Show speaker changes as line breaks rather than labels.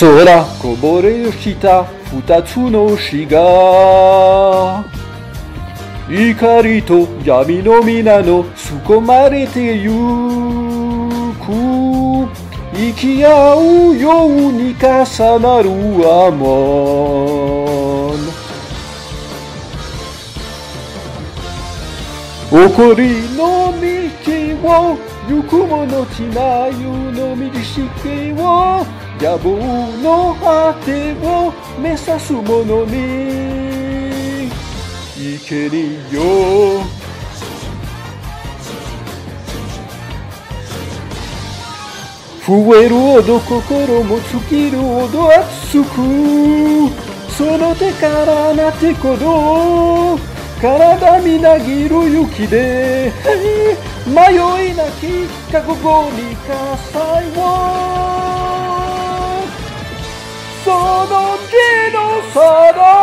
空こぼれした二つの死が怒りと闇の皆のすこまれてゆく生き合うように重なるアモン怒りの道を行く者ちなゆの道しけを野望の果てを目指す者に。生けりよ。増えるほど心も尽きるほど熱くその手からなってこど体みなぎる雪で迷いなき覚悟に火災をその気の定め